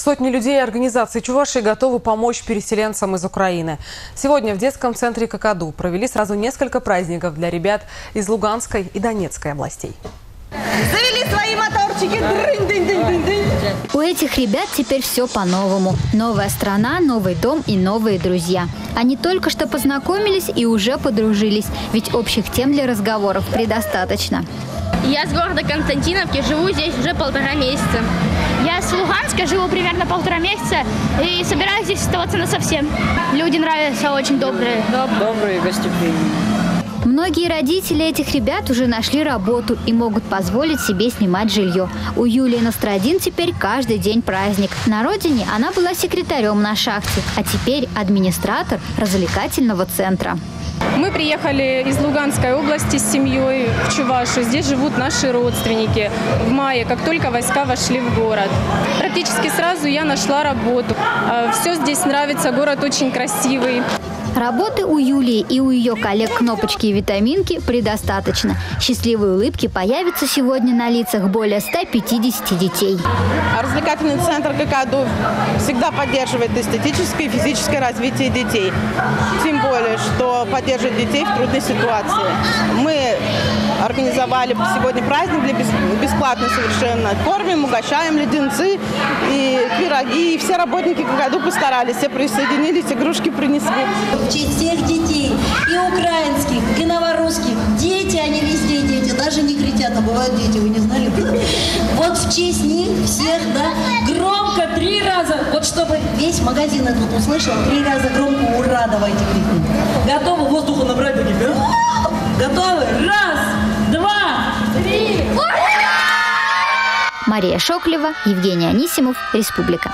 Сотни людей и организаций Чувашии готовы помочь переселенцам из Украины. Сегодня в детском центре Кокаду провели сразу несколько праздников для ребят из Луганской и Донецкой областей. Завели свои моторчики. Дрынь-дынь-дынь-дынь-дынь. У этих ребят теперь все по-новому. Новая страна, новый дом и новые друзья. Они только что познакомились и уже подружились, ведь общих тем для разговоров предостаточно. Я с города Константиновки, живу здесь уже полтора месяца. Я с Луганска, живу примерно полтора месяца и собираюсь здесь оставаться на совсем. Люди нравятся, очень добрые. добрые, гостеприимные. Многие родители этих ребят уже нашли работу и могут позволить себе снимать жилье. У Юлии Настрадин теперь каждый день праздник. На родине она была секретарем на шахте, а теперь администратор развлекательного центра. Мы приехали из Луганской области с семьей в Чувашу. Здесь живут наши родственники. В мае, как только войска вошли в город. Практически сразу я нашла работу. Все здесь нравится, город очень красивый. Работы у Юлии и у ее коллег кнопочки и витаминки предостаточно. Счастливые улыбки появятся сегодня на лицах более 150 детей. Развлекательный центр ККДУ всегда поддерживает эстетическое и физическое развитие детей. Тем более, что поддерживает детей в трудной ситуации. Мы организовали сегодня праздник для бесплатно совершенно. Кормим, угощаем леденцы и пироги. И все работники ККДУ постарались, все присоединились, игрушки принесли в честь всех даже не кричат, а бывают дети, вы не знали? Вот в честь них всех, да, громко три раза, вот чтобы весь магазин этот услышал, три раза громко ура давайте крикнуть. Готовы воздуха набрать такие? Готовы? Раз, два, три. Мария Шоклева, Евгений Анисимов, Республика.